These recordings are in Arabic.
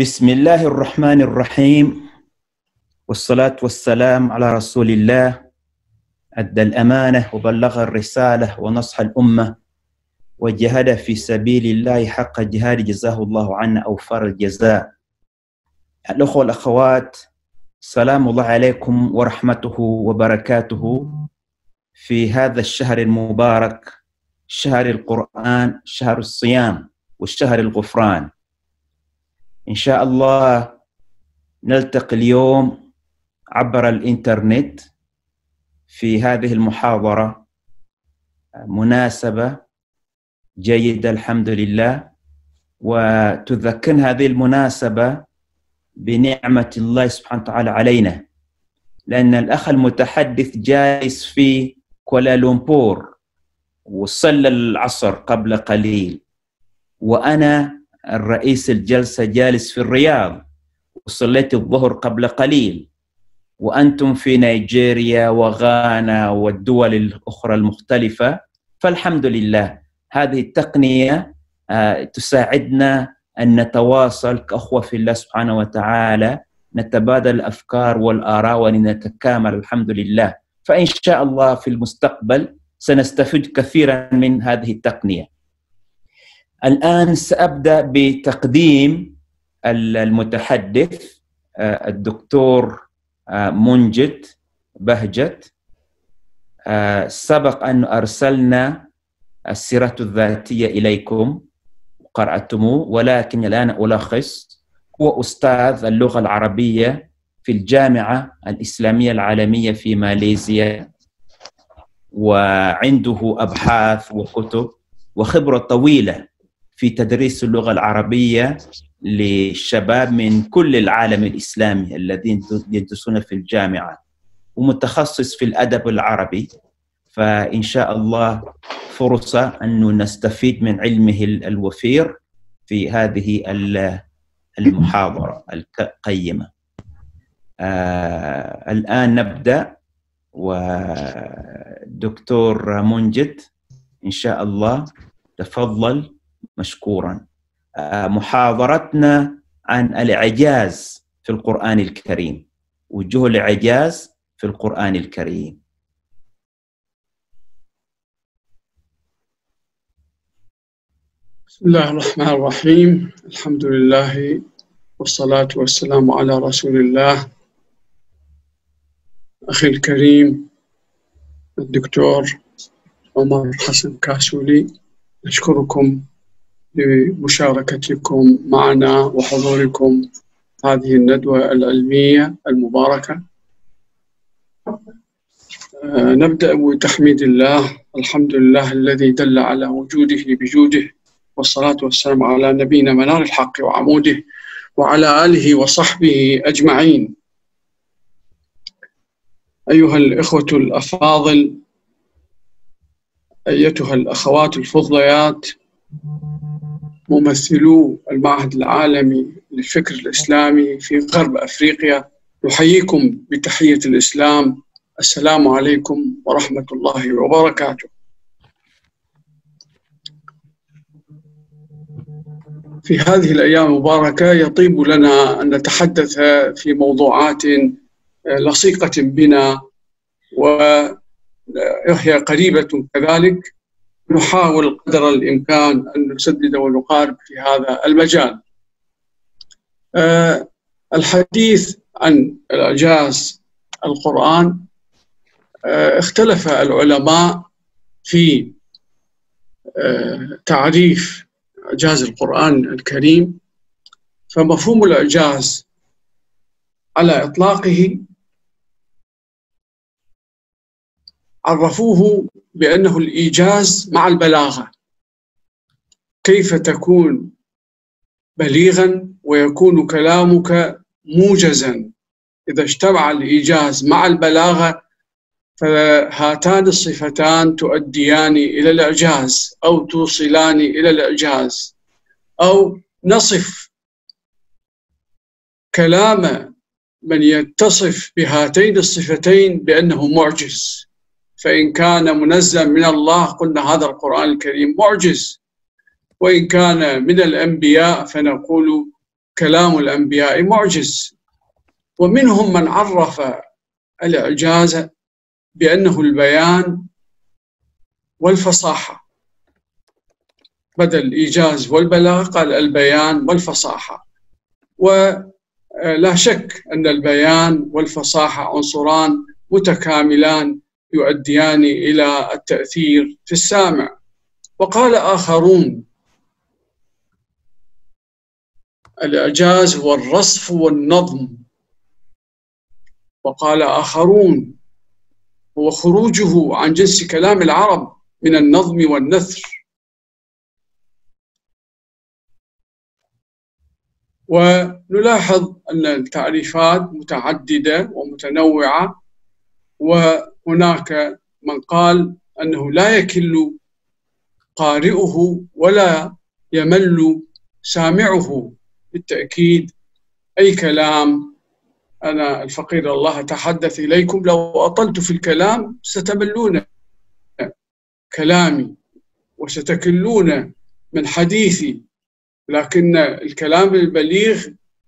بسم الله الرحمن الرحيم. والصلاة والسلام على رسول الله. أدى الأمانة وبلغ الرسالة ونصح الأمة. وجهد في سبيل الله حق جهاد جزاه الله عنا أوفر الجزاء. الأخوة والأخوات سلام الله عليكم ورحمته وبركاته. في هذا الشهر المبارك شهر القرآن شهر الصيام والشهر الغفران. إن شاء الله نلتقي اليوم عبر الإنترنت في هذه المحاضرة. مناسبة جيدة الحمد لله. وتذكرنا هذه المناسبة بنعمة الله سبحانه وتعالى علينا. لأن الأخ المتحدث جالس في كوالالمبور وصلى العصر قبل قليل. وأنا الرئيس الجلسة جالس في الرياض وصليت الظهر قبل قليل. وأنتم في نيجيريا وغانا والدول الأخرى المختلفة. فالحمد لله هذه التقنية تساعدنا أن نتواصل كأخوة في الله سبحانه وتعالى نتبادل الأفكار والآراء ونتكامل الحمد لله. فإن شاء الله في المستقبل سنستفيد كثيرا من هذه التقنية. الآن سأبدأ بتقديم المتحدث الدكتور منجد بهجت. سبق أن أرسلنا السيرة الذاتية إليكم قرأتموه ولكن الآن ألخص. هو أستاذ اللغة العربية في الجامعة الإسلامية العالمية في ماليزيا وعنده أبحاث وكتب وخبرة طويلة. في تدريس اللغة العربية للشباب من كل العالم الإسلامي الذين يدرسون في الجامعة ومتخصص في الأدب العربي. فإن شاء الله فرصة أن نستفيد من علمه الوفير في هذه المحاضرة القيمة. آه الآن نبدأ ودكتور منجد إن شاء الله تفضل. مشكورا. آه محاضرتنا عن الإعجاز في القرآن الكريم. وجوه الإعجاز في القرآن الكريم. بسم الله الرحمن الرحيم. الحمد لله والصلاة والسلام على رسول الله. أخي الكريم الدكتور عمر حسن كاسولي نشكركم بمشاركتكم معنا وحضوركم هذه الندوة العلمية المباركة. نبدأ بتحميد الله. الحمد لله الذي دل على وجوده بجوده والصلاة والسلام على نبينا منار الحق وعموده وعلى آله وصحبه أجمعين. أيها الإخوة الأفاضل أيتها الأخوات الفضليات ممثلو المعهد العالمي للفكر الإسلامي في غرب أفريقيا. نحييكم بتحية الإسلام. السلام عليكم ورحمة الله وبركاته. في هذه الأيام المباركة يطيب لنا أن نتحدث في موضوعات لصيقة بنا وهي قريبة كذلك. نحاول قدر الإمكان أن نسدد ونقارب في هذا المجال. الحديث عن الإعجاز القرآن اختلف العلماء في تعريف إعجاز القرآن الكريم. فمفهوم الإعجاز على إطلاقه عرفوه بأنه الإيجاز مع البلاغة. كيف تكون بليغا ويكون كلامك موجزا؟ إذا اجتمع الإيجاز مع البلاغة فهاتان الصفتان تؤديان إلى الإعجاز أو توصلان إلى الإعجاز. أو نصف كلام من يتصف بهاتين الصفتين بأنه معجز. فإن كان منزلا من الله قلنا هذا القرآن الكريم معجز. وإن كان من الأنبياء فنقول كلام الأنبياء معجز. ومنهم من عرف الإعجاز بأنه البيان والفصاحة. بدل الإيجاز والبلاغة قال البيان والفصاحة. ولا شك أن البيان والفصاحة عنصران متكاملان يؤديان إلى التأثير في السامع. وقال آخرون الإعجاز هو الرصف والنظم. وقال آخرون هو خروجه عن جنس كلام العرب من النظم والنثر. ونلاحظ أن التعريفات متعددة ومتنوعة. وهناك من قال أنه لا يكل قارئه ولا يمل سامعه بالتأكيد. أي كلام؟ أنا الفقير الله أتحدث إليكم لو أطلت في الكلام ستملون كلامي وستكلون من حديثي لكن الكلام البليغ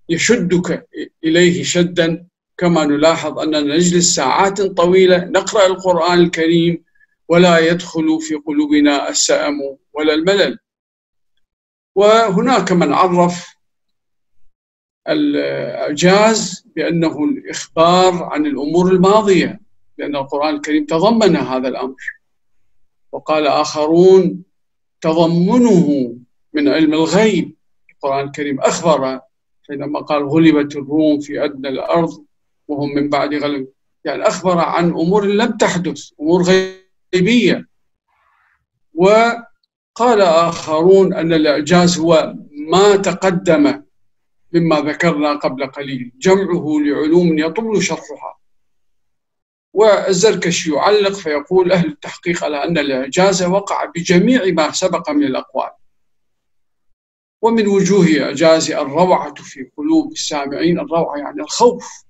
يشدك إليه شدا. كما نلاحظ أننا نجلس ساعات طويلة نقرأ القرآن الكريم ولا يدخل في قلوبنا السأم ولا الملل. وهناك من عرف الإعجاز بأنه الإخبار عن الأمور الماضية لأن القرآن الكريم تضمن هذا الأمر. وقال آخرون تضمنه من علم الغيب. القرآن الكريم أخبر حينما قال غلبت الروم في أدنى الأرض. وهم من بعد غلب يعني أخبر عن أمور لم تحدث أمور غيبية. وقال آخرون أن الإعجاز هو ما تقدم مما ذكرنا قبل قليل. جمعه لعلوم يطول شرحها. والزركشي يعلق فيقول أهل التحقيق على أن الإعجاز وقع بجميع ما سبق من الأقوال. ومن وجوه إعجاز الروعة في قلوب السامعين الروعة يعني الخوف.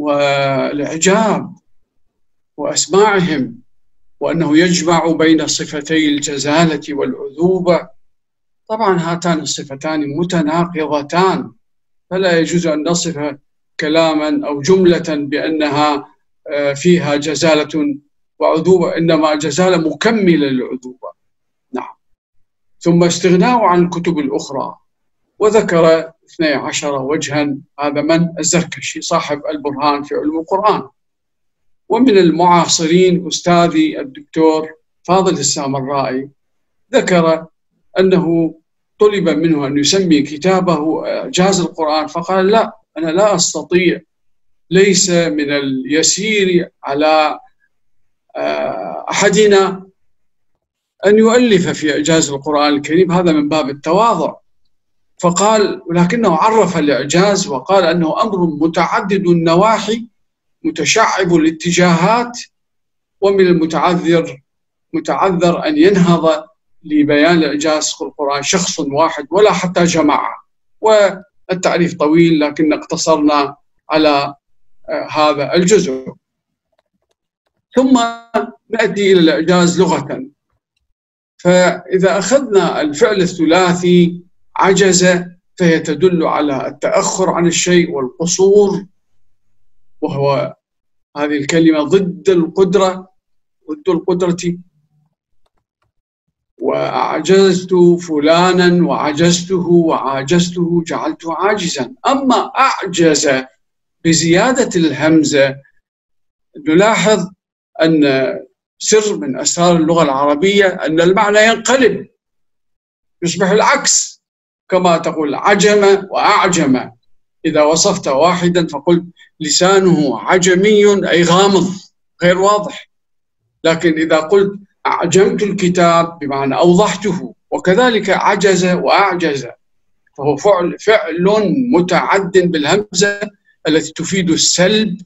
والإعجاب وأسماعهم وأنه يجمع بين صفتي الجزالة والعذوبة طبعا هاتان الصفتان متناقضتان فلا يجوز أن نصف كلاما أو جملة بأنها آه، فيها جزالة وعذوبة إنما جزالة مكملة للعذوبة نعم. ثم استغناء عن الكتب الأخرى وذكر 12 وجها هذا من الزركشي صاحب البرهان في علوم القرآن. ومن المعاصرين أستاذي الدكتور فاضل السامرائي ذكر أنه طلب منه أن يسمي كتابه إعجاز القرآن فقال لا أنا لا أستطيع ليس من اليسير على آه، أحدنا أن يؤلف في إعجاز القرآن الكريم هذا من باب التواضع. فقال ولكنه عرف الإعجاز وقال أنه أمر متعدد النواحي متشعب الاتجاهات ومن المتعذر متعذر أن ينهض لبيان الإعجاز في القرآن شخص واحد ولا حتى جماعة. والتعريف طويل لكن اقتصرنا على آه، هذا الجزء. ثم نأتي إلى الإعجاز لغة. فإذا أخذنا الفعل الثلاثي عجز فهي تدل على التأخر عن الشيء والقصور. وهو هذه الكلمة ضد القدرة ضد القدرة. وأعجزت فلانا وعجزته وعاجزته جعلته عاجزا. أما أعجز بزيادة الهمزة نلاحظ أن سر من أسرار اللغة العربية أن المعنى ينقلب يصبح العكس. كما تقول عجم وأعجم. إذا وصفت واحدا فقلت لسانه عجمي أي غامض غير واضح. لكن إذا قلت أعجمت الكتاب بمعنى أوضحته وكذلك عجز وأعجز فهو فعل فعل متعد بالهمزة التي تفيد السلب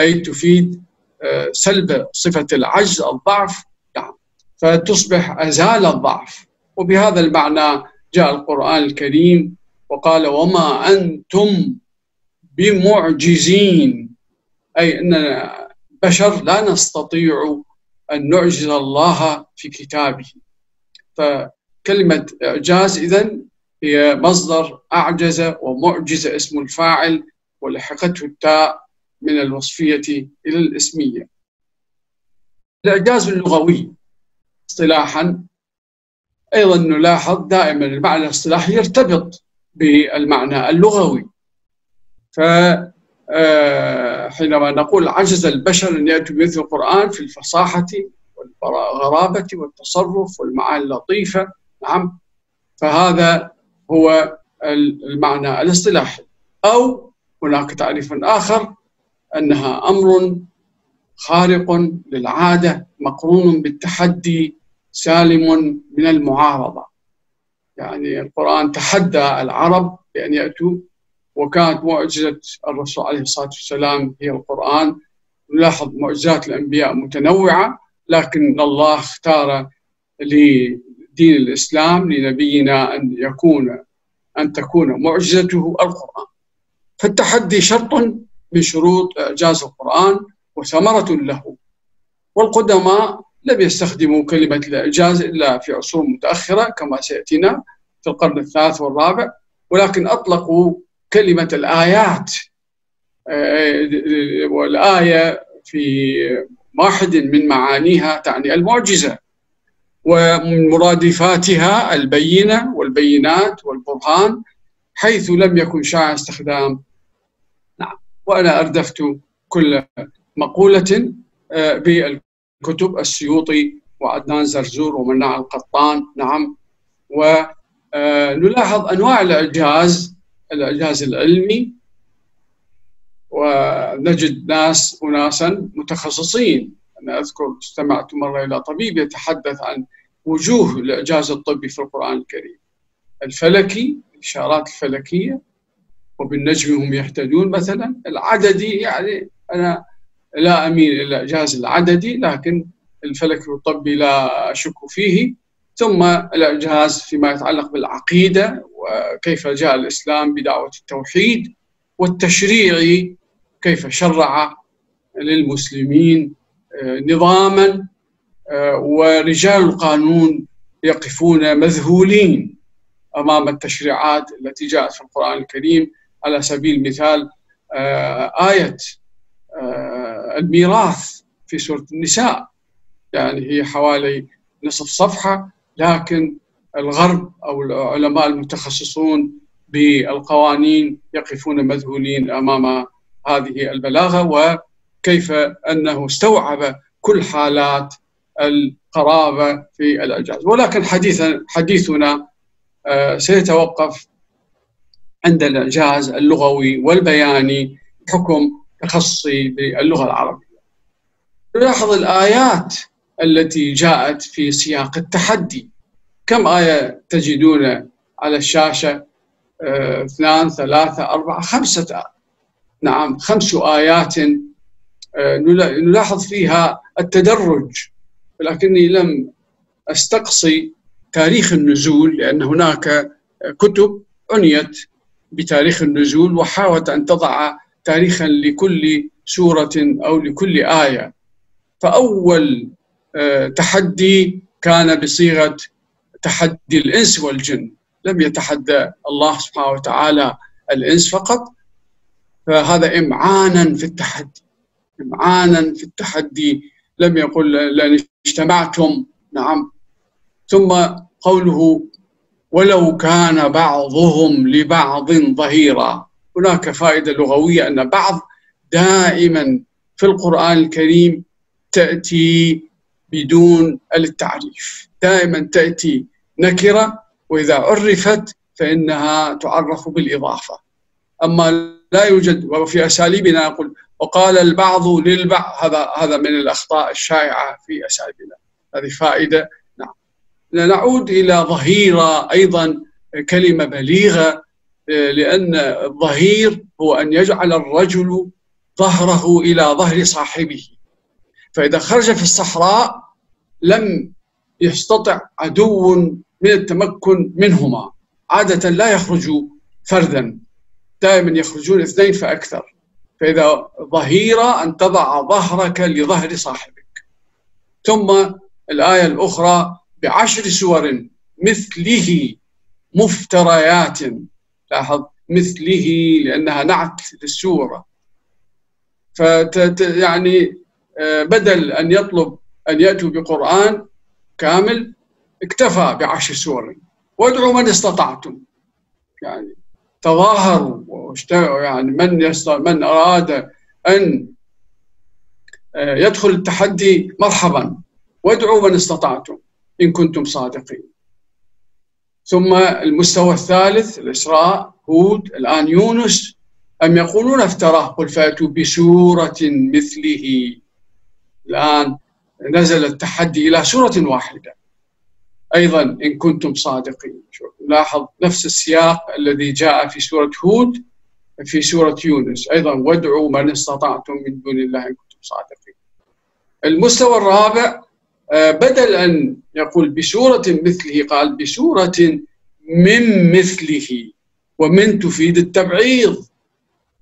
أي تفيد آه، سلب صفة العجز الضعف. نعم. فتصبح أزال الضعف. وبهذا المعنى جاء القرآن الكريم وقال وما أنتم بمعجزين. أي أننا بشر لا نستطيع أن نعجز الله في كتابه. فكلمة إعجاز إذن هي مصدر أعجز ومعجز اسم الفاعل ولحقته التاء من الوصفية إلى الاسمية. الإعجاز اللغوي اصطلاحا أيضا نلاحظ دائما المعنى الاصطلاحي يرتبط بالمعنى اللغوي. ف آه، حينما نقول عجز البشر أن يأتوا بمثل القرآن في الفصاحة والغرابة والتصرف والمعاني اللطيفة نعم فهذا هو المعنى الاصطلاحي. أو هناك تعريف آخر أنها أمر خارق للعادة مقرون بالتحدي سالم من المعارضة. يعني القرآن تحدى العرب بأن يأتوا وكانت معجزة الرسول عليه الصلاة والسلام هي القرآن. نلاحظ معجزات الأنبياء متنوعة لكن الله اختار لدين الإسلام لنبينا أن يكون أن تكون معجزته القرآن. فالتحدي شرط من شروط إعجاز القرآن وثمرة له. والقدماء لم يستخدموا كلمة الإعجاز إلا في عصور متأخرة كما سيأتينا في القرن الثالث والرابع ولكن أطلقوا كلمة الآيات. والآية في واحد من معانيها تعني المعجزة ومن مرادفاتها البينة والبينات والبرهان حيث لم يكن شائع استخدام. نعم. وأنا أردفت كل مقولة آه، بالكتب السيوطي وعدنان زرزور ومناع القطان نعم. ونلاحظ آه، أنواع الإعجاز الإعجاز العلمي. ونجد ناس أناسا متخصصين. أنا أذكر استمعت مرة إلى طبيب يتحدث عن وجوه الإعجاز الطبي في القرآن الكريم. الفلكي الإشارات الفلكية وبالنجم هم يهتدون مثلا العددي يعني أنا لا أميل إلى الإعجاز العددي لكن الفلكي والطبي لا أشك فيه. ثم الإعجاز فيما يتعلق بالعقيدة وكيف جاء الإسلام بدعوة التوحيد والتشريع كيف شرع للمسلمين آه، نظاما آه، ورجال القانون يقفون مذهولين أمام التشريعات التي جاءت في القرآن الكريم. على سبيل المثال آه، آية الميراث في سورة النساء. يعني هي حوالي نصف صفحة لكن الغرب أو العلماء المتخصصون بالقوانين يقفون مذهولين أمام هذه البلاغة وكيف أنه استوعب كل حالات القرابة في الاعجاز ولكن حديثا حديثنا آه، سيتوقف عند الإعجاز اللغوي والبياني بحكم تخصصي باللغة العربية. نلاحظ الآيات التي جاءت في سياق التحدي كم آية تجدون على الشاشة؟ آه، اثنان ثلاثة أربعة خمسة نعم خمس آيات آه، نلاحظ فيها التدرج ولكني لم أستقصي تاريخ النزول لأن هناك كتب عنيت بتاريخ النزول وحاولت أن تضع تاريخا لكل سورة أو لكل آية. فأول آه، تحدي كان بصيغة تحدي الإنس والجن. لم يتحدى الله سبحانه وتعالى الإنس فقط. فهذا إمعانا في التحدي إمعانا في التحدي. لم يقل لأن اجتمعتم نعم. ثم قوله ولو كان بعضهم لبعض ظهيرا. هناك فائدة لغوية أن بعض دائما في القرآن الكريم تأتي بدون التعريف. دائما تأتي نكرة وإذا عرفت فإنها تعرف بالإضافة. أما لا يوجد وفي أساليبنا نقول وقال البعض للبعض هذا هذا من الأخطاء الشائعة في أساليبنا. هذه فائدة. نعم. نعود إلى ظهيرة أيضا كلمة بليغة. لأن الظهير هو أن يجعل الرجل ظهره إلى ظهر صاحبه. فإذا خرج في الصحراء لم يستطع عدو من التمكن منهما. عادة لا يخرج فردا دائما يخرجون اثنين فأكثر. فإذا ظهيرة أن تضع ظهرك لظهر صاحبك. ثم الآية الأخرى بعشر سور مثله مفتريات. لاحظ مثله لأنها نعت للسورة. فت يعني آه، بدل أن يطلب أن يأتوا بقرآن كامل اكتفى بعشر سور. وادعوا من استطعتم. يعني تظاهروا يعني من من أراد أن آه، يدخل التحدي مرحبا. وادعوا من استطعتم إن كنتم صادقين. ثم المستوى الثالث الإسراء هود الآن يونس أم يقولون افتراه؟ قل فأتوا بسورة مثله. الآن نزل التحدي إلى سورة واحدة. أيضا إن كنتم صادقين. لاحظ نفس السياق الذي جاء في سورة هود في سورة يونس. أيضا وادعوا من استطعتم من دون الله إن كنتم صادقين. المستوى الرابع بدل أن يقول بسورة مثله قال بسورة من مثله ومن تفيد التبعيض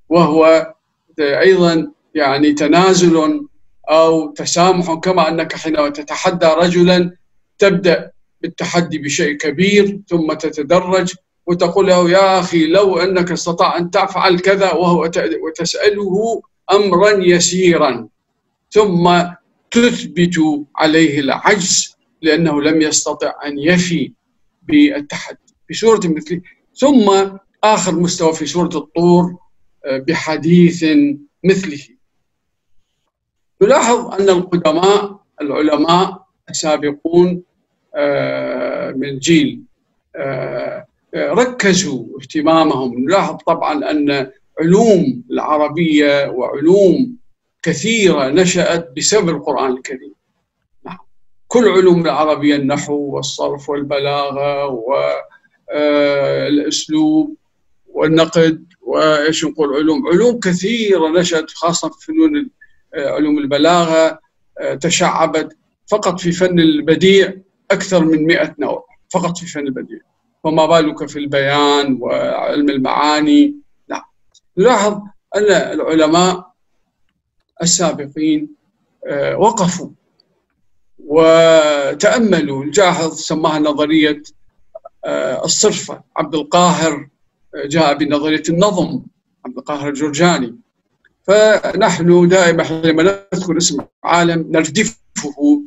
وهو أيضا يعني تنازل أو تسامح كما أنك حينما تتحدى رجلا تبدأ بالتحدي بشيء كبير ثم تتدرج وتقول له يا أخي لو أنك استطاع أن تفعل كذا وهو وتسأله أمرا يسيرا ثم تثبت عليه العجز لأنه لم يستطع أن يفي بالتحدي. بسورة مثل ثم آخر مستوى في سورة الطور آه، بحديث مثله. نلاحظ أن القدماء العلماء السابقون آه، من جيل آه، ركزوا اهتمامهم. نلاحظ طبعا أن علوم العربية وعلوم كثيرة نشأت بسبب القرآن الكريم. نعم. كل علوم العربية النحو والصرف والبلاغة والأسلوب والنقد وإيش نقول علوم. علوم كثيرة نشأت خاصة في فنون علوم البلاغة تشعبت فقط في فن البديع أكثر من مئة نوع فقط في فن البديع. فما بالك في البيان وعلم المعاني. لا نلاحظ أن العلماء السابقين آه، وقفوا وتأملوا. الجاحظ سماها نظرية آه، الصرفة. عبد القاهر آه، جاء بنظرية النظم عبد القاهر الجرجاني. فنحن دائما حينما نذكر اسم عالم نردفه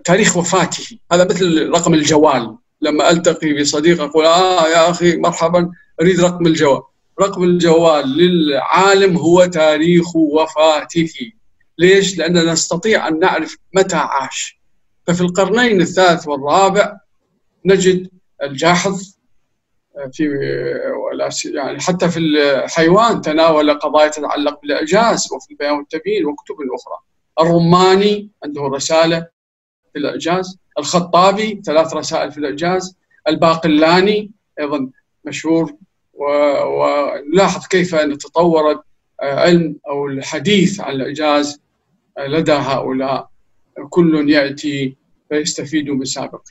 بتاريخ وفاته. هذا مثل رقم الجوال. لما ألتقي بصديق أقول آه يا أخي مرحبا أريد رقم الجوال. رقم الجوال للعالم هو تاريخ وفاته ليش؟ لأننا نستطيع أن نعرف متى عاش ففي القرنين الثالث والرابع نجد الجاحظ في يعني حتى في الحيوان تناول قضايا تتعلق بالاعجاز وفي البيان والتبيين وكتب أخرى. الرماني عنده رسالة في الاعجاز، الخطابي ثلاث رسائل في الاعجاز، الباقلاني أيضا مشهور ونلاحظ كيف أن تطورت آه، علم أو الحديث عن الإعجاز آه، لدى هؤلاء. كل يأتي فيستفيد من سابقه.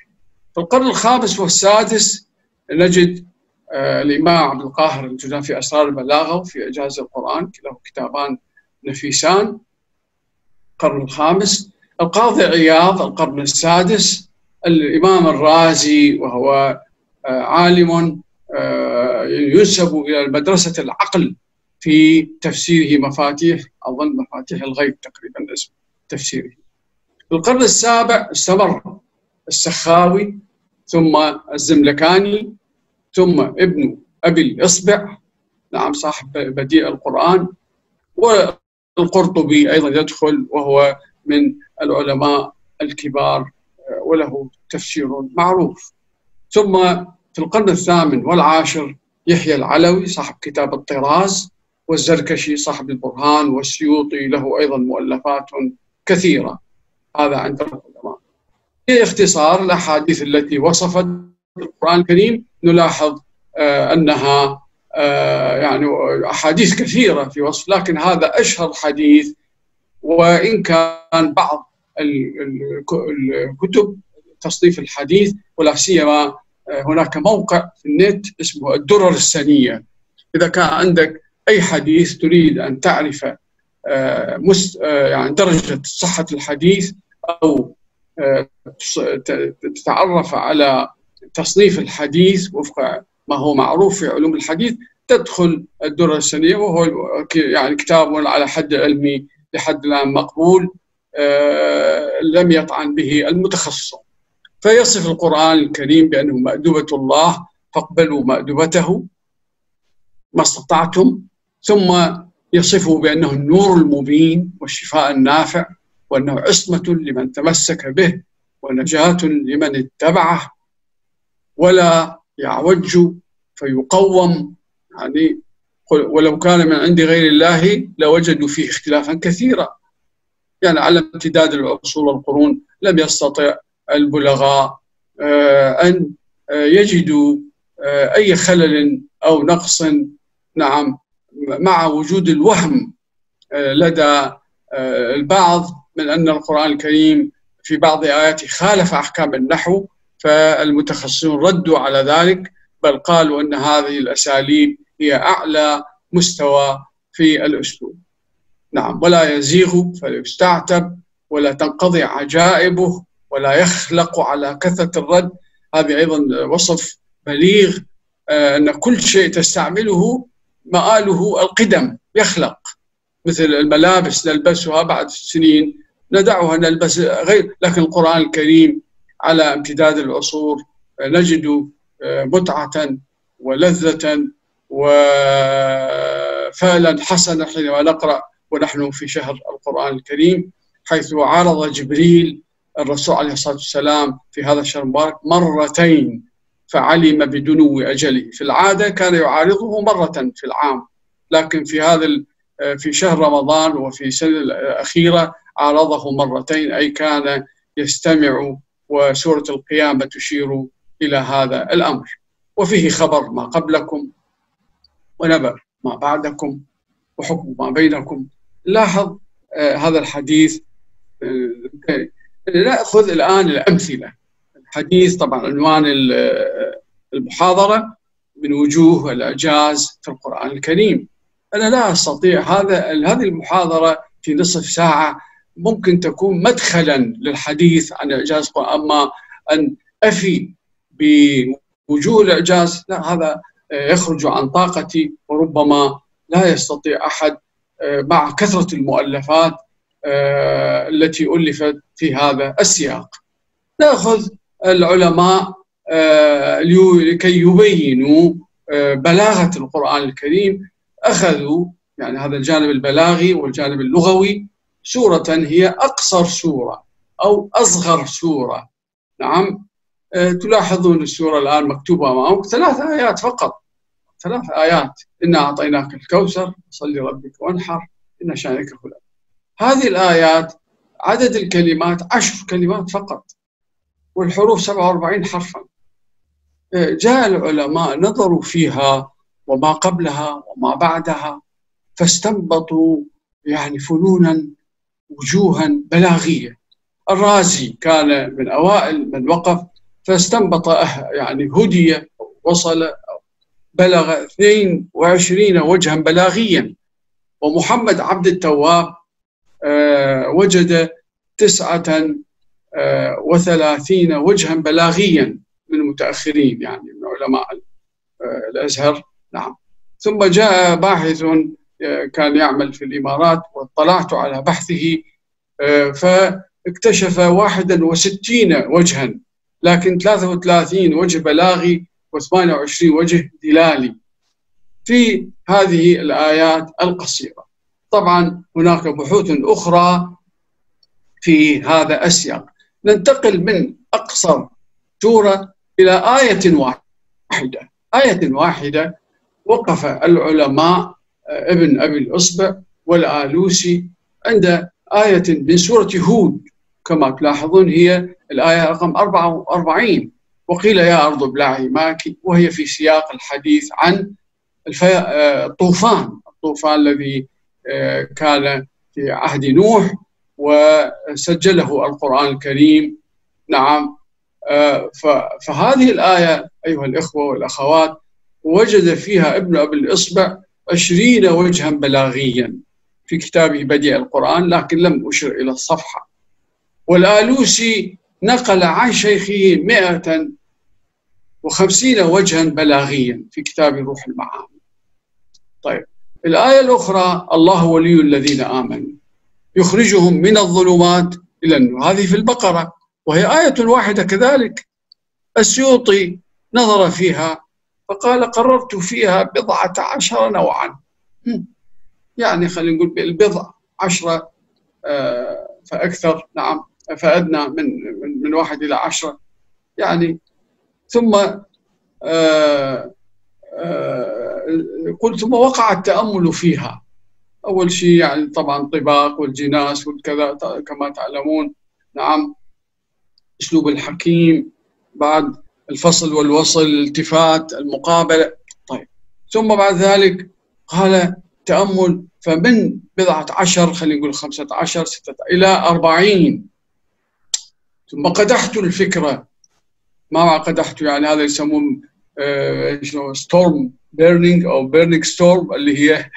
في القرن الخامس والسادس نجد آه، الإمام عبد القاهر الجزان في أسرار البلاغة وفي إعجاز القرآن له كتابان نفيسان. القرن الخامس القاضي عياض القرن السادس الإمام الرازي وهو عالم ينسب إلى مدرسة العقل في تفسيره مفاتيح أظن مفاتيح الغيب تقريبا اسم تفسيره. في القرن السابع استمر السخاوي ثم الزملكاني ثم ابن أبي الإصبع نعم صاحب بديع القرآن والقرطبي أيضا يدخل وهو من العلماء الكبار وله تفسير معروف. ثم في القرن الثامن والعاشر يحيى العلوي صاحب كتاب الطراز والزركشي صاحب البرهان والسيوطي له أيضا مؤلفات كثيرة. هذا عند العلماء باختصار الأحاديث التي وصفت القرآن الكريم نلاحظ آه أنها آه يعني أحاديث كثيرة في وصف لكن هذا أشهر حديث وإن كان بعض الكتب تصنيف الحديث ولا سيما هناك موقع في النت اسمه الدرر السنية. إذا كان عندك أي حديث تريد أن تعرف آه، آه، يعني درجة صحة الحديث أو آه، تتعرف على تصنيف الحديث وفق ما هو معروف في علوم الحديث تدخل الدرة السنية وهو يعني كتاب على حد علمي لحد الآن مقبول لم يطعن به المتخصص فيصف القرآن الكريم بأنه مأدبة الله فاقبلوا مأدبته ما استطعتم. ثم يصفه بأنه النور المبين والشفاء النافع وأنه عصمة لمن تمسك به ونجاة لمن اتبعه. ولا يعوج فيقوم. يعني ولو كان من عند غير الله لوجدوا فيه اختلافا كثيرا. يعني على امتداد العصور والقرون لم يستطع البلغاء آه، أن آه، يجدوا آه، أي خلل أو نقص نعم مع وجود الوهم لدى البعض من أن القرآن الكريم في بعض آياته خالف أحكام النحو فالمتخصصون ردوا على ذلك بل قالوا أن هذه الأساليب هي أعلى مستوى في الأسلوب. نعم ولا يزيغ فيستعتب ولا تنقضي عجائبه. ولا يخلق على كثرة الرد. هذه أيضا وصف بليغ آه، أن كل شيء تستعمله مآله القدم يخلق. مثل الملابس نلبسها بعد سنين ندعها نلبس غير لكن القرآن الكريم على امتداد العصور نجد آه، متعة ولذة وفعلا حسنا حينما نقرأ ونحن في شهر القرآن الكريم حيث عارض جبريل الرسول عليه الصلاة والسلام في هذا الشهر المبارك مرتين فعلم بدنو أجله. في العادة كان يعارضه مرة في العام لكن في هذا في شهر رمضان وفي السنة الأخيرة عارضه مرتين أي كان يستمع وسورة القيامة تشير إلى هذا الأمر. وفيه خبر ما قبلكم ونبأ ما بعدكم وحكم ما بينكم. لاحظ آه هذا الحديث آه ناخذ الآن الأمثلة. الحديث طبعا عنوان المحاضرة من وجوه الأعجاز في القرآن الكريم. أنا لا أستطيع هذا هذه المحاضرة في نصف ساعة ممكن تكون مدخلا للحديث عن إعجاز القرآن. أما أن أفي بوجوه الإعجاز لا هذا آه، يخرج عن طاقتي. وربما لا يستطيع أحد آه، مع كثرة المؤلفات التي ألفت في هذا السياق. ناخذ العلماء لكي يبينوا بلاغة القرآن الكريم. أخذوا يعني هذا الجانب البلاغي والجانب اللغوي سورة هي أقصر سورة أو أصغر سورة. نعم. تلاحظون السورة الآن مكتوبة امامك ثلاث آيات فقط. ثلاث آيات. إنا أعطيناك الكوثر. صل ربك وانحر. إن شانك هو هذه الآيات عدد الكلمات عشر كلمات فقط والحروف 47 حرفا. جاء العلماء نظروا فيها وما قبلها وما بعدها فاستنبطوا يعني فنونا وجوها بلاغية. الرازي كان من أوائل من وقف فاستنبط يعني هدي وصل بلغ 22 وجها بلاغيا. ومحمد عبد التواب وجد تسعة آه، وثلاثين وجها بلاغيا من المتأخرين يعني من علماء آه، الأزهر. نعم. ثم جاء باحث كان يعمل في الإمارات واطلعت على بحثه فاكتشف واحدا وستين وجها لكن 33 وجه بلاغي و28 وجه دلالي. في هذه الآيات القصيرة. طبعا هناك بحوث أخرى في هذا السياق. ننتقل من أقصر سورة إلى آية واحدة. آية واحدة وقف العلماء ابن أبي الأصبع والآلوسي عند آية من سورة هود. كما تلاحظون هي الآية رقم 44 وقيل يا أرض ابلعي ماك وهي في سياق الحديث عن الطوفان. الطوفان الذي آه، كان في عهد نوح وسجله القرآن الكريم. نعم. آه، فهذه الآية أيها الإخوة والأخوات وجد فيها ابن أبي الإصبع عشرين وجها بلاغيا في كتابه بديع القرآن لكن لم أشر إلى الصفحة. والآلوسي نقل عن شيخه مئة وخمسين وجها بلاغيا في كتاب روح المعاني. طيب. الآية الأخرى الله ولي الذين آمنوا. يخرجهم من الظلمات إلى النور. هذه في البقرة وهي آية واحدة كذلك. السيوطي نظر فيها فقال قررت فيها بضعة عشر نوعا. يعني خلينا نقول بالبضع عشرة آه، فأكثر نعم فأدنى من من واحد إلى عشرة يعني ثم آه، آه، قلت ثم وقع التأمل فيها. أول شيء يعني طبعا طباق والجناس والكذا كما تعلمون. نعم. أسلوب الحكيم بعد الفصل والوصل الالتفات المقابلة. طيب. ثم بعد ذلك قال تأمل فمن بضعة عشر خلينا نقول خمسة عشر ستة إلى أربعين. ثم قدحت الفكرة. ما قدحت يعني هذا يسمون شنو storm braining أو braining storm اللي هي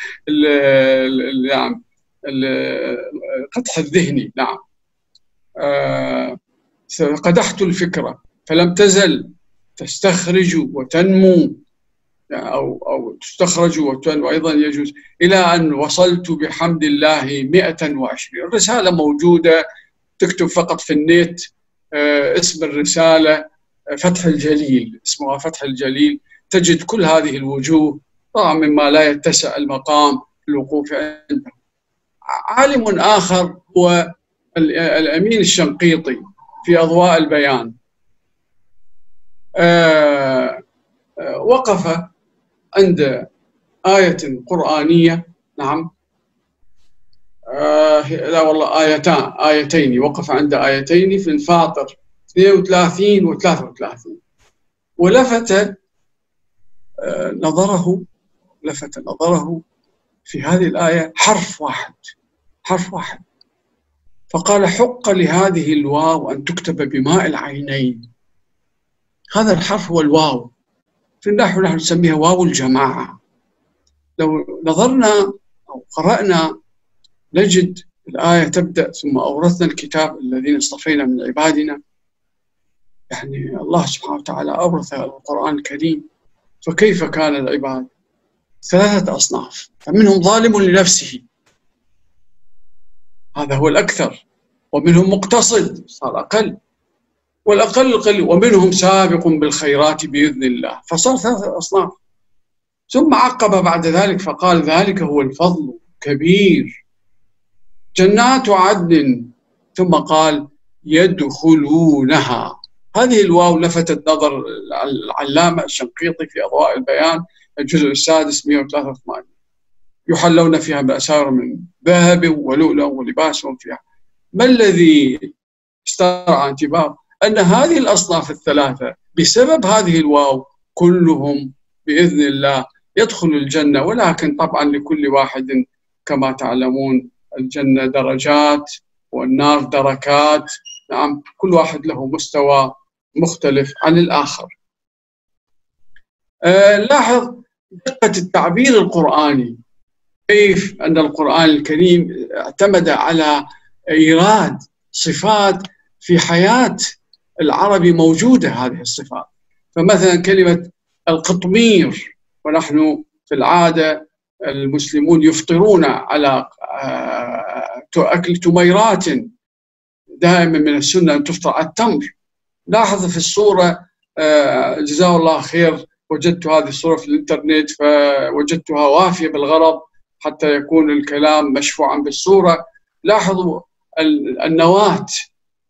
نعم القدح الذهني نعم. آه، قدحت الفكرة فلم تزل تستخرج وتنمو. أو أو تستخرج وتنمو أيضا يجوز. إلى أن وصلت بحمد الله 120 الرسالة موجودة تكتب فقط في النت آه، اسم الرسالة فتح الجليل. اسمها فتح الجليل. تجد كل هذه الوجوه طبعا مما لا يتسع المقام الوقوف عنده عالم آخر هو الأمين الشنقيطي في أضواء البيان. آه، آه، وقف عند آية قرآنية نعم. آه لا والله آيتان آيتين. وقف عند آيتين في الفاطر 32 و 33 ولفت آه نظره لفت نظره في هذه الآية حرف واحد حرف واحد. فقال حق لهذه الواو أن تكتب بماء العينين. هذا الحرف هو الواو. في النحو نحن نسميها واو الجماعة. لو نظرنا أو قرأنا نجد الآية تبدأ ثم أورثنا الكتاب الذين اصطفينا من عبادنا. يعني الله سبحانه وتعالى أورث القرآن الكريم. فكيف كان العباد؟ ثلاثة أصناف. فمنهم ظالم لنفسه. هذا هو الأكثر. ومنهم مقتصد صار أقل. والأقل القليل ومنهم سابق بالخيرات بإذن الله. فصار ثلاثة أصناف. ثم عقب بعد ذلك فقال ذلك هو الفضل كبير جنات عدن. ثم قال يدخلونها. هذه الواو لفتت نظر العلامة الشنقيطي في أضواء البيان الجزء السادس 183 يحلون فيها بأسار من ذهب ولؤلؤ ولباسهم فيها. ما الذي استرعى انتباه أن هذه الأصناف الثلاثة بسبب هذه الواو كلهم بإذن الله يدخل الجنة؟ ولكن طبعا لكل واحد كما تعلمون الجنة درجات والنار دركات. نعم كل واحد له مستوى مختلف عن الآخر. آه لاحظ دقة التعبير القرآني. كيف أن القرآن الكريم اعتمد على إيراد صفات في حياة العربي موجودة هذه الصفات. فمثلا كلمة القطمير ونحن في العادة المسلمون يفطرون على آه، أكل تميرات. دائما من السنة أن تفطر على التمر. لاحظ في الصورة آه، جزاه الله خير وجدت هذه الصورة في الإنترنت فوجدتها وافية بالغرض حتى يكون الكلام مشفوعا بالصورة. لاحظوا النواة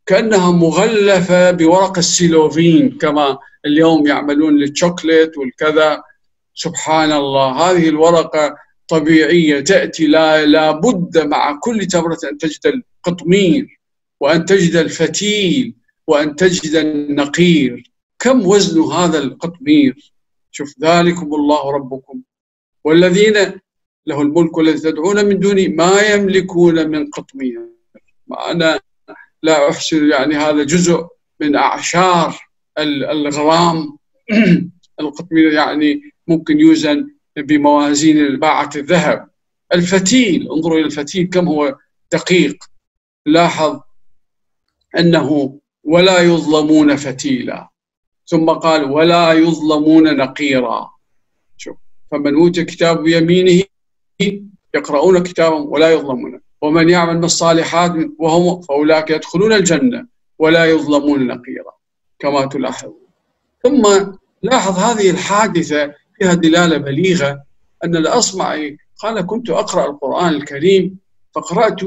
كأنها مغلفة بورق السيلوفين كما اليوم يعملون للشوكليت والكذا. سبحان الله هذه الورقة طبيعية تأتي لا لابد مع كل تمرة أن تجد القطمير وأن تجد الفتيل. وأن تجد النقير. كم وزن هذا القطمير؟ شوف ذلكم الله ربكم. والذين له الملك الذي تدعون من دوني ما يملكون من قطمير. أنا لا أحسن يعني هذا جزء من أعشار الغرام. القطمير يعني ممكن يوزن بموازين باعة الذهب. الفتيل انظروا إلى الفتيل كم هو دقيق. لاحظ أنه ولا يظلمون فتيلا. ثم قال ولا يظلمون نقيرا. شوف فمن أوتي كتاب بيمينه يقرؤون كتابهم ولا يظلمون. ومن يعمل من الصالحات وهم فأولئك يدخلون الجنة ولا يظلمون نقيرا. كما تلاحظ ثم لاحظ هذه الحادثة فيها دلالة بليغة أن الأصمعي قال كنت أقرأ القرآن الكريم فقرأت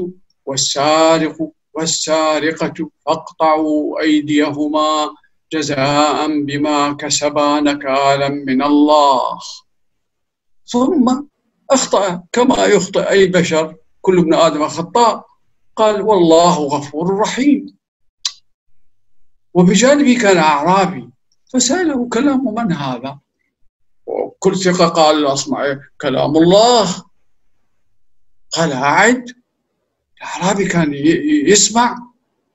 والسارق والسارقة فاقطعوا أيديهما جزاء بما كسبا نكالا من الله. ثم أخطأ كما يخطئ أي بشر. كل ابن آدم خطاء. قال والله غفور رحيم. وبجانبه كان أعرابي. فسأله كلام من هذا؟ وكل ثقة قال الأصمعي كلام الله. قال أعد. الأعرابي كان يسمع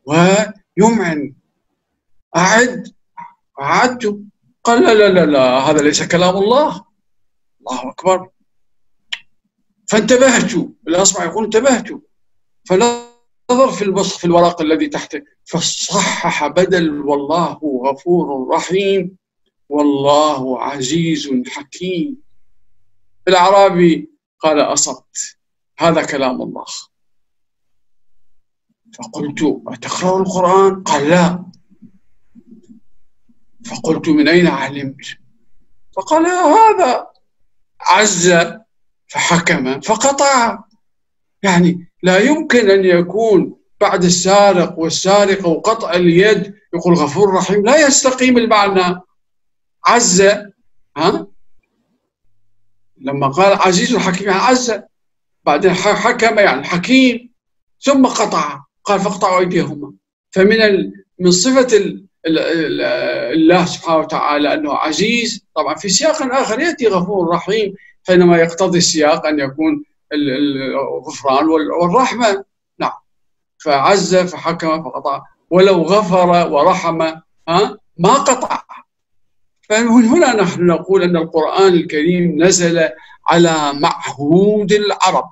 ويمعن. أعد أعدت. قال لا لا لا لا هذا ليس كلام الله. الله أكبر. فانتبهت. الأصبع يقول انتبهت. فنظر في البص في الورق الذي تحته فصحح بدل والله غفور رحيم. والله عزيز حكيم. الأعرابي قال أصبت. هذا كلام الله. فقلت أتقرأ القرآن؟ قال لا. فقلت من أين علمت؟ فقال هذا. عز فحكم فقطع. يعني لا يمكن أن يكون بعد السارق والسارقة وقطع اليد يقول غفور رحيم. لا يستقيم المعنى. عز ها؟ لما قال عزيز حكيم يعني عز بعدين حكم يعني حكيم ثم قطع. قال فاقطعوا أيديهما. فمن من صفة ال ال ال الله سبحانه وتعالى أنه عزيز طبعا في سياق آخر يأتي غفور رحيم حينما يقتضي السياق أن يكون الغفران والرحمة. نعم. فعز فحكم فقطع. ولو غفر ورحم ها؟ ما قطع. فمن هنا نحن نقول أن القرآن الكريم نزل على معهود العرب.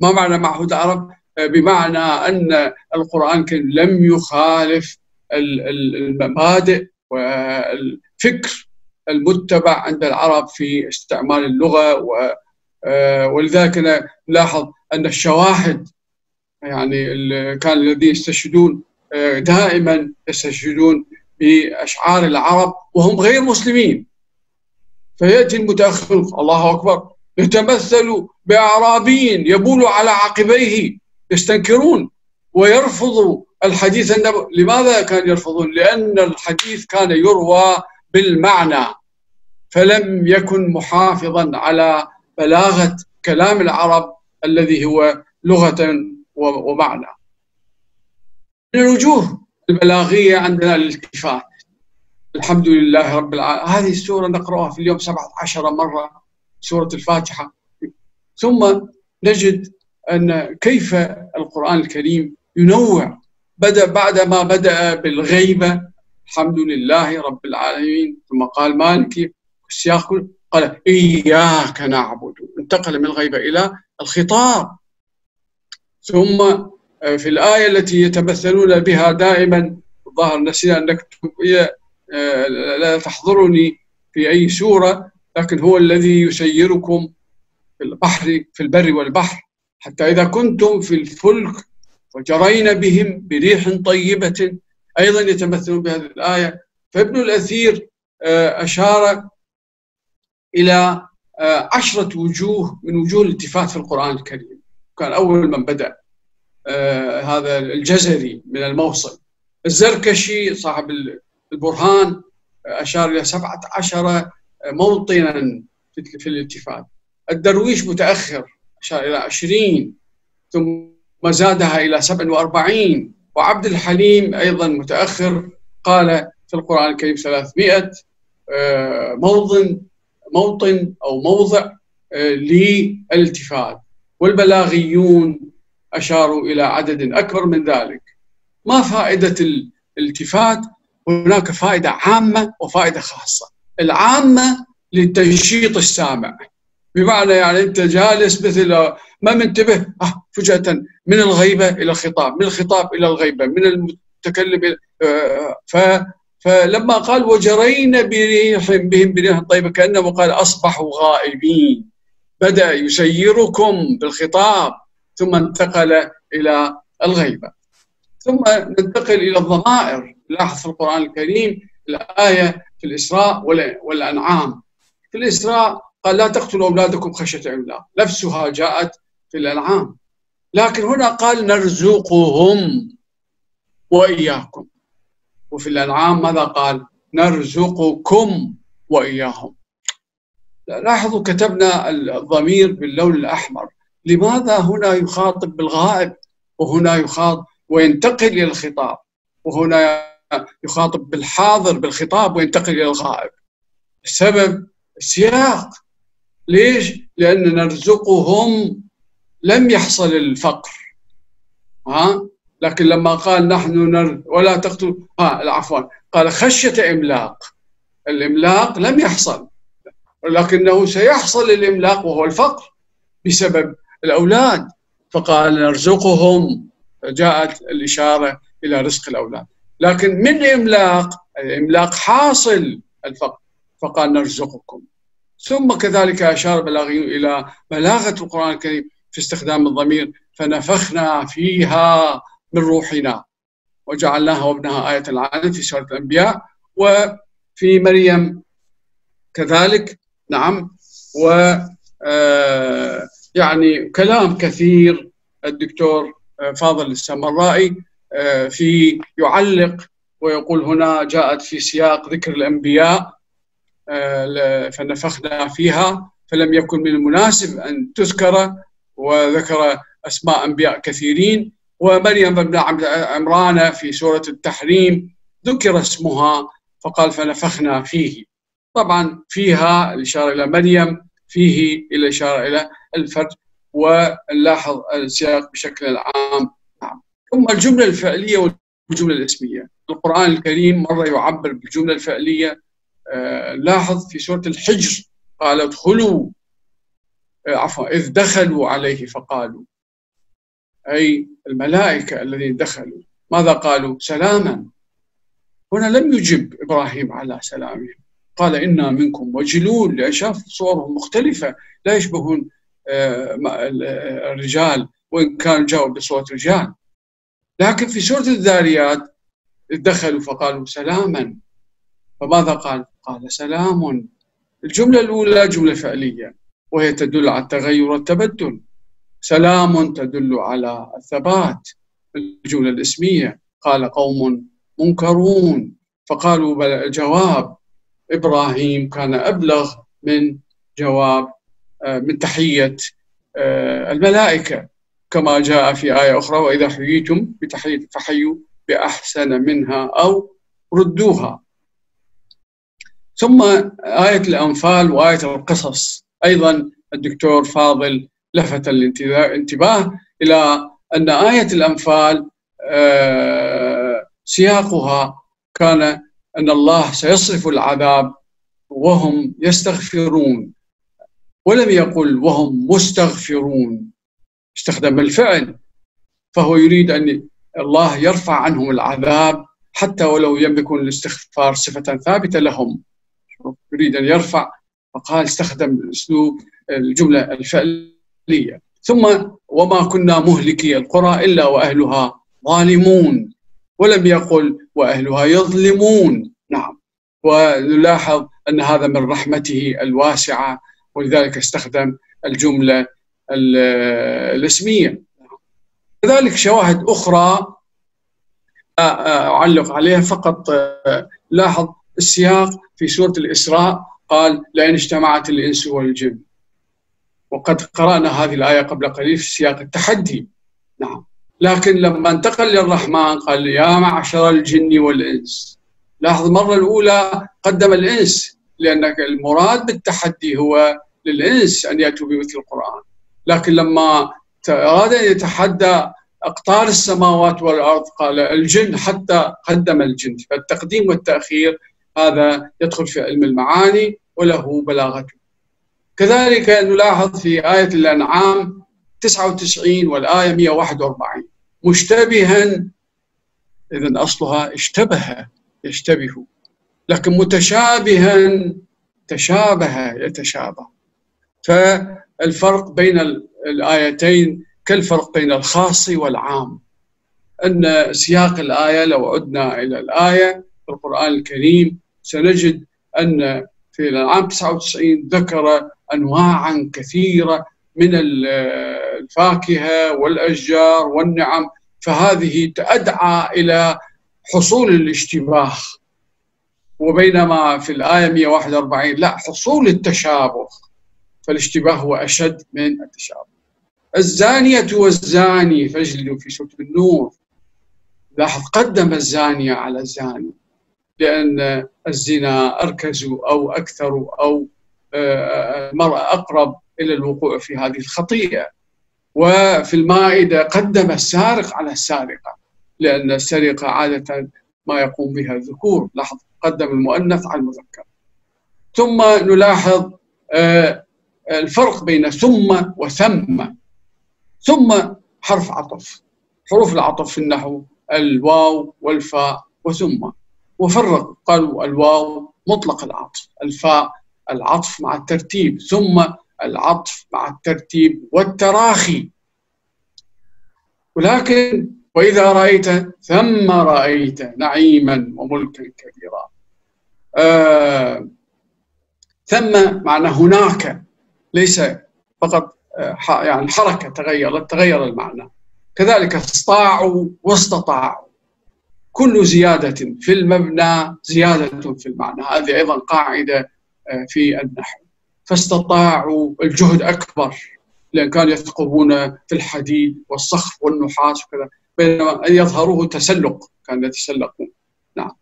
ما معنى معهود العرب؟ بمعنى أن القرآن لم يخالف المبادئ والفكر المتبع عند العرب في استعمال اللغة ولذلك نلاحظ أن الشواهد يعني كان الذين يستشهدون دائما يستشهدون بأشعار العرب وهم غير مسلمين. فيأتي المتأخر الله أكبر يتمثل باعرابي يبول على عقبيه. يستنكرون ويرفض الحديث النبوي لماذا كانوا يرفضون؟ لأن الحديث كان يروى بالمعنى فلم يكن محافظا على بلاغة كلام العرب الذي هو لغة ومعنى. من الوجوه البلاغية عندنا الالتفات الحمد لله رب العالمين. هذه السورة نقرأها في اليوم 17 مرة سورة الفاتحة. ثم نجد أن كيف القرآن الكريم ينوع بدأ بعد ما بدأ بالغيبة الحمد لله رب العالمين. ثم قال مالك السياق قال إياك نعبد. انتقل من الغيبة إلى الخطاب. ثم في الآية التي يتمثلون بها دائما ظهر نسينا أن نكتب لا تحضرني في أي سورة لكن هو الذي يسيركم في البحر في البر والبحر. حتى إذا كنتم في الفلك وجرينا بهم بريح طيبة أيضا يتمثلون بهذه الآية. فابن الأثير أشار إلى عشرة وجوه من وجوه الالتفات في القرآن الكريم. كان أول من بدأ هذا الجزري من الموصل. الزركشي صاحب البرهان أشار إلى سبعة عشر موطنا في الالتفات. الدرويش متأخر إلى عشرين ثم زادها إلى 47 وعبد الحليم أيضا متأخر قال في القرآن الكريم 300 آه، موطن موطن أو موضع آه، للالتفات. والبلاغيون أشاروا إلى عدد أكبر من ذلك. ما فائدة الالتفات؟ هناك فائدة عامة وفائدة خاصة. العامة لتنشيط السامع. بمعنى يعني أنت جالس مثل ما منتبه؟ آه فجأة من الغيبة إلى الخطاب من الخطاب إلى الغيبة من المتكلم آه فلما قال وجرينا بريح بهم بريح طيبة كأنه قال أصبحوا غائبين. بدأ يسيركم بالخطاب ثم انتقل إلى الغيبة. ثم ننتقل إلى الضمائر لاحظ في القرآن الكريم الآية في الإسراء والأنعام. في الإسراء قال لا تقتلوا أولادكم خشية إملاق نفسها جاءت في الأنعام. لكن هنا قال نرزقهم وإياكم. وفي الأنعام ماذا قال؟ نرزقكم وإياهم. لاحظوا كتبنا الضمير باللون الأحمر. لماذا هنا يخاطب بالغائب؟ وهنا يخاطب وينتقل إلى الخطاب. وهنا يخاطب بالحاضر بالخطاب وينتقل إلى الغائب. السبب السياق ليش؟ لأن نرزقهم لم يحصل الفقر. ها؟ لكن لما قال نحن نر ولا تقتل ها عفوا. قال خشية إملاق. الإملاق لم يحصل. لكنه سيحصل الإملاق وهو الفقر بسبب الأولاد. فقال نرزقهم. جاءت الإشارة إلى رزق الأولاد. لكن من إملاق؟ الإملاق حاصل الفقر. فقال نرزقكم. ثم كذلك أشار بلاغي إلى بلاغة القرآن الكريم في استخدام الضمير فنفخنا فيها من روحنا وجعلناها وابنها آية العالم في سورة الأنبياء. وفي مريم كذلك نعم. و آه، يعني كلام كثير الدكتور آه، فاضل السمرائي آه، في يعلق ويقول هنا جاءت في سياق ذكر الأنبياء. فنفخنا فيها فلم يكن من المناسب أن تذكر وذكر أسماء أنبياء كثيرين. ومريم بن عمران في سورة التحريم ذكر اسمها فقال فنفخنا فيه. طبعا فيها الإشارة إلى مريم فيه الإشارة إلى الفرد ونلاحظ السياق بشكل عام. ثم الجملة الفعلية والجملة الاسمية. القرآن الكريم مرة يعبر بالجملة الفعلية آه، لاحظ في سورة الحجر قال ادخلوا. آه، عفوا إذ دخلوا عليه فقالوا. أي الملائكة الذين دخلوا. ماذا قالوا؟ سلاما. هنا لم يجب إبراهيم على سلامهم قال إنا منكم وجلون لأن شاف صورهم مختلفة. لا يشبهون آه، الرجال وإن كان جاوب بصوره رجال. لكن في سورة الذاريات دخلوا فقالوا سلاما. فماذا قال؟ قال سلام. الجملة الأولى جملة فعلية وهي تدل على التغير والتبدل. سلام تدل على الثبات الجمله الإسمية. قال قوم منكرون. فقالوا الجواب إبراهيم كان أبلغ من جواب آه، من تحية آه، الملائكة. كما جاء في آية أخرى وإذا حييتم بتحية فحيوا بأحسن منها أو ردوها. ثم آية الأنفال وآية القصص. أيضا الدكتور فاضل لفت الانتباه إلى أن آية الأنفال آه، سياقها كان أن الله سيصرف العذاب وهم يستغفرون ولم يقل وهم مستغفرون. استخدم الفعل فهو يريد أن الله يرفع عنهم العذاب حتى ولو لم يكن الاستغفار صفة ثابتة لهم. يريد أن يرفع فقال استخدم أسلوب الجملة الفعلية. ثم وما كنا مهلكي القرى إلا وأهلها ظالمون. ولم يقل وأهلها يظلمون. نعم. ونلاحظ أن هذا من رحمته الواسعة ولذلك استخدم الجملة الاسمية. كذلك شواهد أخرى أعلق عليها فقط لاحظ السياق في سورة الإسراء قال لئن اجتمعت الإنس والجن. وقد قرأنا هذه الآية قبل قليل في سياق التحدي. نعم. لكن لما انتقل للرحمن قال يا معشر الجن والإنس. لاحظ المره الأولى قدم الإنس لأن المراد بالتحدي هو للإنس أن يأتوا بمثل القرآن. لكن لما أراد أن يتحدى أقطار السماوات والأرض قال الجن حتى قدم الجن. فالتقديم والتأخير هذا يدخل في علم المعاني وله بلاغته كذلك نلاحظ في آية الأنعام 99 والآية 141 مشتبها إذا أصلها اشتبه يشتبه. لكن متشابها تشابه يتشابه. فالفرق بين الآيتين كالفرق بين الخاص والعام. أن سياق الآية لو عدنا إلى الآية في القرآن الكريم سنجد أن في العام 99 ذكر أنواعا كثيرة من الفاكهة والأشجار والنعم فهذه أدعى إلى حصول الاشتباه. وبينما في الآية 141 لا حصول التشابه فالاشتباه هو أشد من التشابه. الزانية والزاني فاجلدوا في سورة النور. لاحظ قدم الزانية على الزاني. لأن الزنا أركز أو أكثر أو آه، المرأة أقرب إلى الوقوع في هذه الخطيئة. وفي المائدة قدم السارق على السارقة لأن السرقة عادة ما يقوم بها الذكور. لاحظ قدم المؤنث على المذكر. ثم نلاحظ آه، الفرق بين ثم وثم. ثم حرف عطف حروف العطف في النحو الواو والفاء وثم. وفرق. قالوا الواو مطلق العطف الفاء العطف مع الترتيب ثم العطف مع الترتيب والتراخي. ولكن وإذا رأيت ثم رأيت نعيما وملكا كبيرا. آه ثم معنى هناك ليس فقط آه يعني الحركة تغيرت تغير المعنى. كذلك استطاعوا واستطاعوا. كل زيادة في المبنى زيادة في المعنى. هذه أيضا قاعدة آه، في النحو. فاستطاعوا الجهد أكبر لأن كانوا يثقبون في الحديد والصخر والنحاس وكذا بينما يظهروه تسلق كانوا يتسلقون. نعم.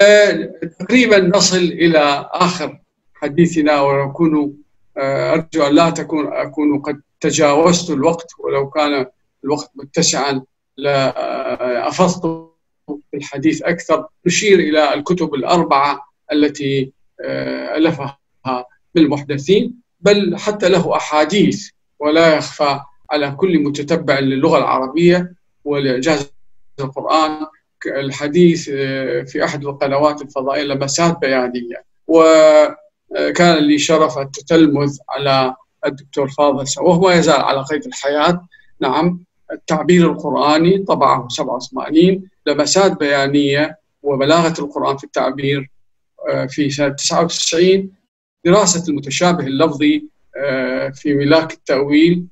آه، تقريبا نصل إلى آخر حديثنا ونكون آه، أرجو أن لا تكون أكون قد تجاوزت الوقت ولو كان الوقت متسعا لأفضت الحديث أكثر نشير إلى الكتب الأربعة التي آه، ألفها بالمحدثين بل حتى له أحاديث ولا يخفى على كل متتبع للغة العربية ولإعجاز القرآن. الحديث آه، في أحد القنوات الفضائية لمسات بيانية. وكان لي شرف التتلمذ على الدكتور فاضل وهو يزال على قيد الحياة. نعم. التعبير القرآني طبعه 87 لمسات بيانية وبلاغة القرآن في التعبير آه، في سنة 99 دراسة المتشابه اللفظي آه، في ملاك التأويل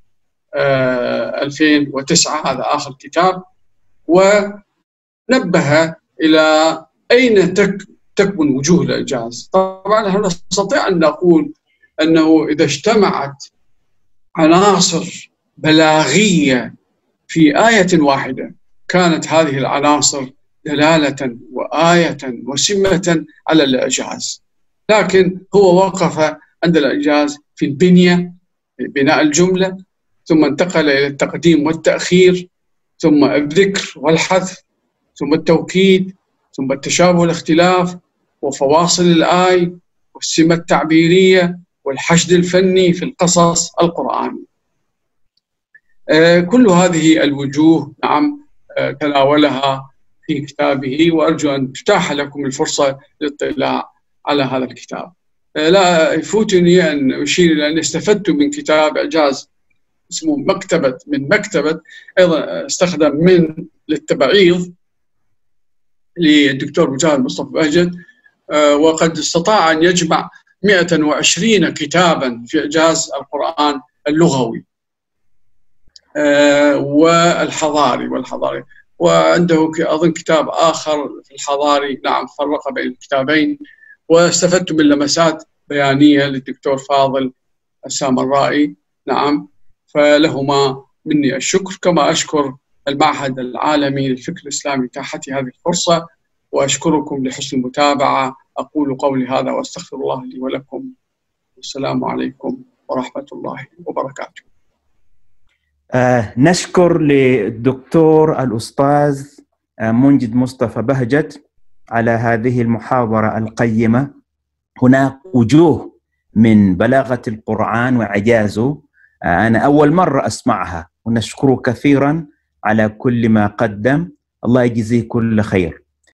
2009 آه، هذا آخر كتاب ونبه إلى أين تكمن وجوه الإعجاز. طبعا نحن نستطيع أن نقول أنه إذا اجتمعت عناصر بلاغية في آية واحدة. كانت هذه العناصر دلالة وآية وسمة على الإعجاز. لكن هو وقف عند الإعجاز في البنية بناء الجملة ثم انتقل إلى التقديم والتأخير ثم الذكر والحذف ثم التوكيد ثم التشابه والاختلاف وفواصل الآي والسمة التعبيرية والحشد الفني في القصص القرآني كل هذه الوجوه نعم آه، تناولها في كتابه وأرجو أن تتاح لكم الفرصة للاطلاع على هذا الكتاب. آه، لا يفوتني أن أشير إلى أن استفدت من كتاب إعجاز اسمه مكتبة من مكتبة أيضا استخدم من للتبعيض للدكتور مجاهد مصطفى بهجت وقد استطاع أن يجمع 120 كتابا في إعجاز القرآن اللغوي آه، والحضاري والحضاري. وعنده أظن كتاب آخر في الحضاري. نعم فرق بين الكتابين. واستفدت من لمسات بيانية للدكتور فاضل السامرائي نعم فلهما مني الشكر. كما أشكر المعهد العالمي للفكر الإسلامي تحتي هذه الفرصة وأشكركم لحسن المتابعة. أقول قولي هذا وأستغفر الله لي ولكم. والسلام عليكم ورحمة الله وبركاته. آه نشكر للدكتور الأستاذ آه منجد مصطفى بهجت على هذه المحاضرة القيمة. هناك وجوه من بلاغة القرآن وإعجازه. آه أنا أول مرة أسمعها ونشكره كثيرا على كل ما قدم. الله يجزيه كل خير.